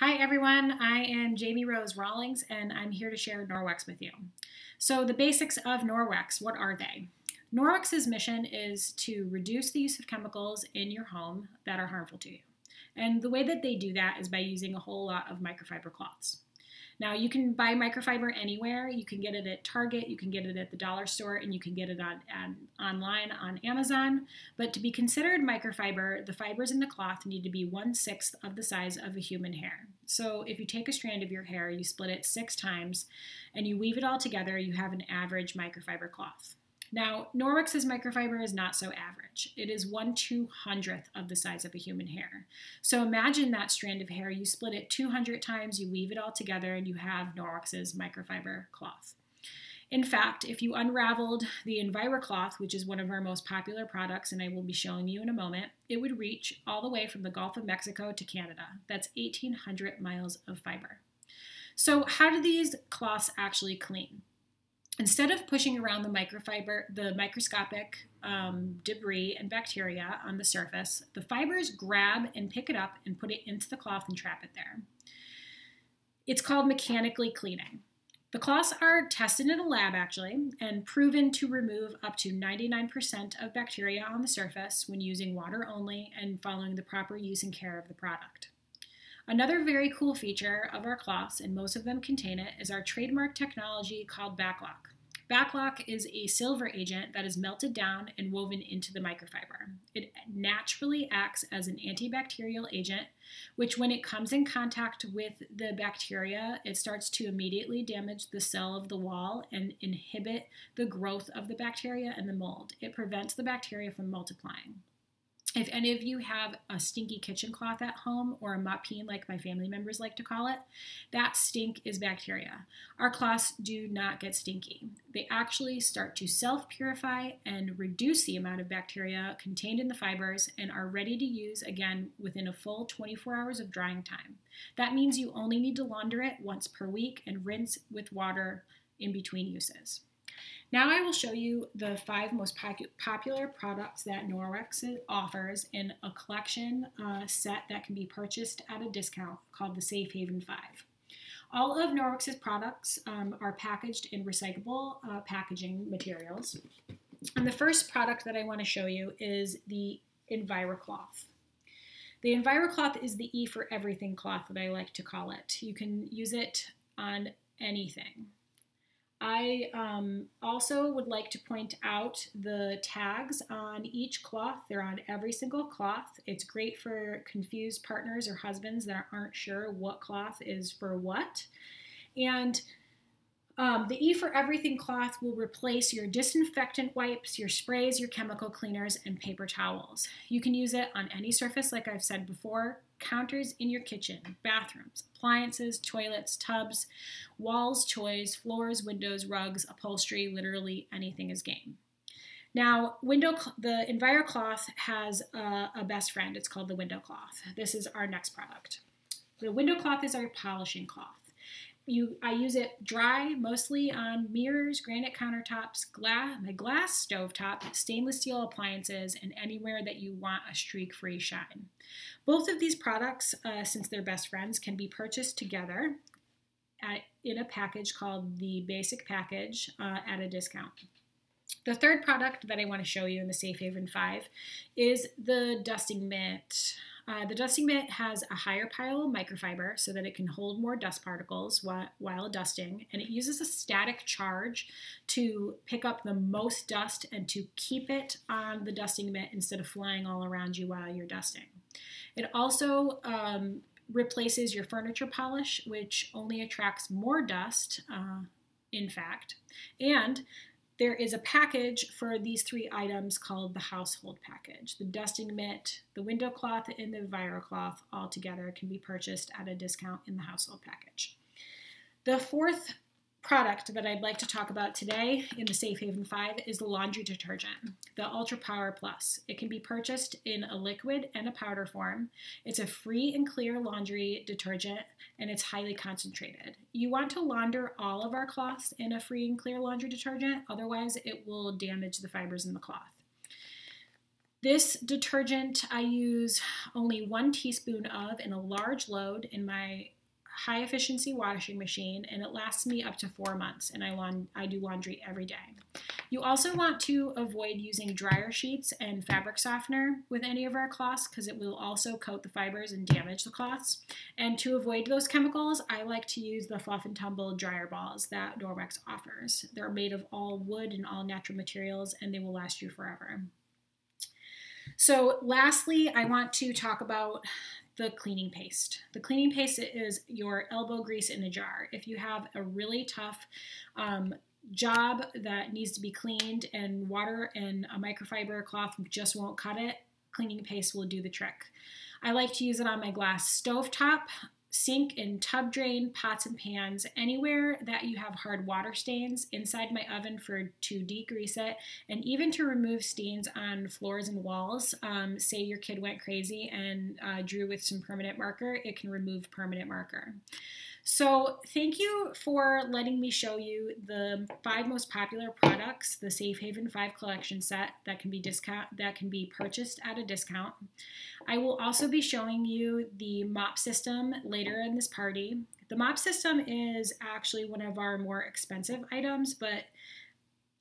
Hi everyone, I am Jamie Rose Rawlings and I'm here to share Norwex with you. So the basics of Norwex, what are they? Norwex's mission is to reduce the use of chemicals in your home that are harmful to you. And the way that they do that is by using a whole lot of microfiber cloths. Now, you can buy microfiber anywhere. You can get it at Target, you can get it at the dollar store, and you can get it on, on, online on Amazon. But to be considered microfiber, the fibers in the cloth need to be one sixth of the size of a human hair. So if you take a strand of your hair, you split it six times, and you weave it all together, you have an average microfiber cloth. Now, Norwex's microfiber is not so average. It is 1 200th of the size of a human hair. So imagine that strand of hair, you split it 200 times, you weave it all together, and you have Norwex's microfiber cloth. In fact, if you unraveled the EnviroCloth, which is one of our most popular products, and I will be showing you in a moment, it would reach all the way from the Gulf of Mexico to Canada. That's 1,800 miles of fiber. So, how do these cloths actually clean? Instead of pushing around the microfiber, the microscopic um, debris and bacteria on the surface, the fibers grab and pick it up and put it into the cloth and trap it there. It's called mechanically cleaning. The cloths are tested in a lab actually and proven to remove up to 99% of bacteria on the surface when using water only and following the proper use and care of the product. Another very cool feature of our cloths, and most of them contain it, is our trademark technology called BacLock. BacLock is a silver agent that is melted down and woven into the microfiber. It naturally acts as an antibacterial agent, which, when it comes in contact with the bacteria, it starts to immediately damage the cell of the wall and inhibit the growth of the bacteria and the mold. It prevents the bacteria from multiplying. If any of you have a stinky kitchen cloth at home or a moppeen, like my family members like to call it, that stink is bacteria. Our cloths do not get stinky. They actually start to self purify and reduce the amount of bacteria contained in the fibers and are ready to use again within a full 24 hours of drying time. That means you only need to launder it once per week and rinse with water in between uses. Now I will show you the five most popular products that Norwex offers in a collection uh, set that can be purchased at a discount called the Safe Haven 5. All of Norwex's products um, are packaged in recyclable uh, packaging materials. And the first product that I want to show you is the EnviroCloth. The EnviroCloth is the E for everything cloth that I like to call it. You can use it on anything. I um, also would like to point out the tags on each cloth. They're on every single cloth. It's great for confused partners or husbands that aren't sure what cloth is for what. And um, the E for Everything cloth will replace your disinfectant wipes, your sprays, your chemical cleaners, and paper towels. You can use it on any surface, like I've said before counters in your kitchen, bathrooms, appliances, toilets, tubs, walls, toys, floors, windows, rugs, upholstery, literally anything is game. Now, window the EnviroCloth has a, a best friend. It's called the window cloth. This is our next product. The window cloth is our polishing cloth you I use it dry mostly on mirrors, granite countertops, glass, my glass stovetop, stainless steel appliances, and anywhere that you want a streak-free shine. Both of these products, uh, since they're best friends, can be purchased together at, in a package called the Basic Package uh, at a discount. The third product that I want to show you in the Safe Haven 5 is the dusting mitt. Uh, the dusting mitt has a higher pile of microfiber so that it can hold more dust particles while, while dusting, and it uses a static charge to pick up the most dust and to keep it on the dusting mitt instead of flying all around you while you're dusting. It also um, replaces your furniture polish, which only attracts more dust, uh, in fact, and there is a package for these three items called the household package. The dusting mitt, the window cloth, and the EnviroCloth all together can be purchased at a discount in the household package. The fourth product that I'd like to talk about today in the Safe Haven 5 is the laundry detergent, the Ultra Power Plus. It can be purchased in a liquid and a powder form. It's a free and clear laundry detergent and it's highly concentrated. You want to launder all of our cloths in a free and clear laundry detergent, otherwise, it will damage the fibers in the cloth. This detergent I use only one teaspoon of in a large load in my high efficiency washing machine and it lasts me up to four months and I, I do laundry every day. You also want to avoid using dryer sheets and fabric softener with any of our cloths because it will also coat the fibers and damage the cloths. And to avoid those chemicals, I like to use the Fluff and Tumble dryer balls that Norwex offers. They're made of all wood and all natural materials and they will last you forever. So lastly, I want to talk about the cleaning paste. The cleaning paste is your elbow grease in a jar. If you have a really tough um, job that needs to be cleaned and water and a microfiber cloth just won't cut it, cleaning paste will do the trick. I like to use it on my glass stove top sink and tub drain, pots and pans, anywhere that you have hard water stains inside my oven for to degrease it, and even to remove stains on floors and walls. Um, say your kid went crazy and uh, drew with some permanent marker, it can remove permanent marker. So thank you for letting me show you the five most popular products, the Safe Haven 5 collection set that can be discount that can be purchased at a discount. I will also be showing you the mop system later in this party. The mop system is actually one of our more expensive items, but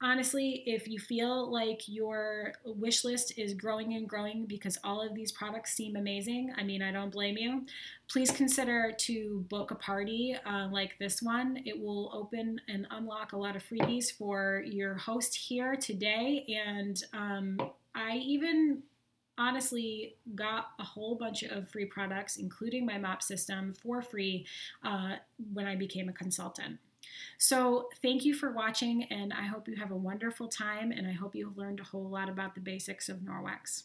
honestly, if you feel like your wish list is growing and growing because all of these products seem amazing, I mean, I don't blame you. Please consider to book a party uh, like this one. It will open and unlock a lot of freebies for your host here today. And um, I even honestly got a whole bunch of free products, including my mop system, for free uh, when I became a consultant. So thank you for watching, and I hope you have a wonderful time, and I hope you learned a whole lot about the basics of Norwex.